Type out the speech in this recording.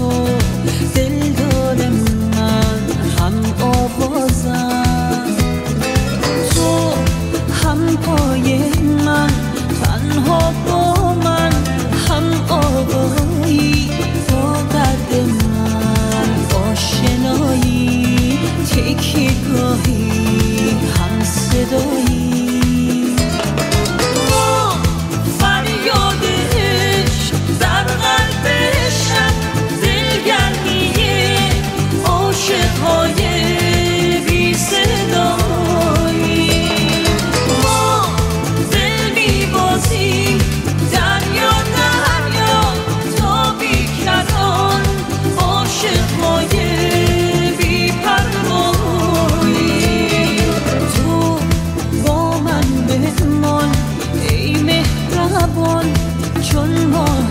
تو دل دارم من هم آوازم. تو هم پای من تنها با من هم آقایی با قد من آشنایی تکیگاهی